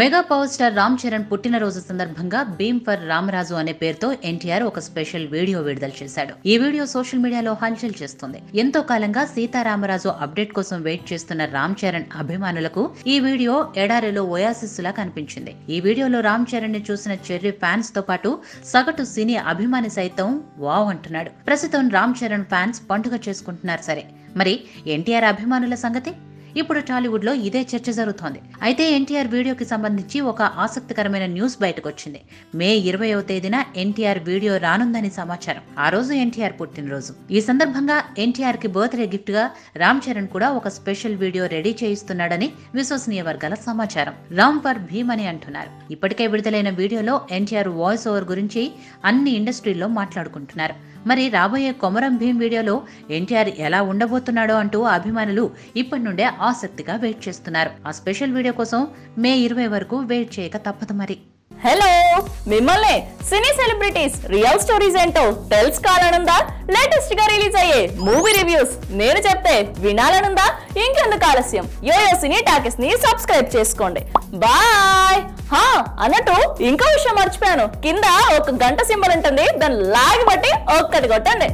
Mega power star Ram Charan పుట్టినరోజు సందర్భంగా Bhim for Ramaraju అనే పేరుతో ఎన్టీఆర్ ఒక స్పెషల్ వీడియో విడుదల చేశాడు. ఈ వీడియో సోషల్ మీడియాలో హల్చల్ చేస్తుంది. ఎంతో కాలంగా సీతారామరాజు అప్డేట్ కోసం వెయిట్ చేస్తున్న రామ్ చరణ్ అభిమానులకు ఈ వీడియో ఎడారిలో ఒయాసిస్ లా కనిపించింది. ఈ వీడియోలో రామ్ చరణ్ని చూసిన చెర్రీ ఫ్యాన్స్తో పాటు సగటు సినీ అభిమాని సైతం వావ్ అంటున్నాడు. ప్రస్తుతం రామ్ చరణ్ ఫ్యాన్స్ పండుగ చేసుకుంటున్నారు సరే. మరి ఎన్టీఆర్ అభిమానుల సంగతి? ఇప్పుడు టాలీవుడ్లో ఇదే చర్చ జరుగుతోంది. అయితే ఎన్టీఆర్ వీడియోకి సంబంధించి ఒక ఆసక్తికరమైన న్యూస్ బయటకు వచ్చింది మే ఇరవయో తేదీన ఎన్టీఆర్ వీడియో రానుందని సమాచారం. ఆ రోజు ఎన్టీఆర్ పుట్టినరోజు. ఈ సందర్భంగా ఎన్టీఆర్కి బర్త్డే గిఫ్ట్గా రామ్ చరణ్ కూడా ఒక స్పెషల్ వీడియో రెడీ చేయిస్తున్నాడని విశ్వసనీయ వర్గాల సమాచారం. రామ్ ఫర్ భీమ్ అని అంటున్నారు. ఇప్పటికే విడుదలైన వీడియోలో ఎన్టీఆర్ వాయిస్ ఓవర్ గురించి అన్ని ఇండస్ట్రీల్లో మాట్లాడుకుంటున్నారు. మరి రాబోయే కొమరం భీమ్ వీడియోలో ఎన్టీఆర్ ఎలా ఉండబోతున్నాడో అంటూ అభిమానులు ఇప్పటి నుండే ఆసక్తిగా వెయిట్ చేస్తున్నారు. ఆ స్పెషల్ వీడియో కోసం మే ఇరవై వరకు వెయిట్ చేయక తప్పదు మరి. హలో మిమ్మల్ని సినీ సెలబ్రిటీస్ రియల్ స్టోరీస్ ఏంటో తెలుసుకోవాలనుందా? లేటెస్ట్గా రిలీజ్ అయ్యే మూవీ రివ్యూస్ నేను చెప్తే వినాలనుందా? ఇంకెందుకు ఆలస్యం? యోయో సినీ టాకెస్ని సబ్స్క్రైబ్ చేసుకోండి. బాయ్! హా అన్నట్టు ఇంకో విషయం మర్చిపోయాను. కింద ఒక గంట సింబల్ ఉంటుంది. దాన్ని లాగి బట్టి ఒక్కటి కొట్టండి.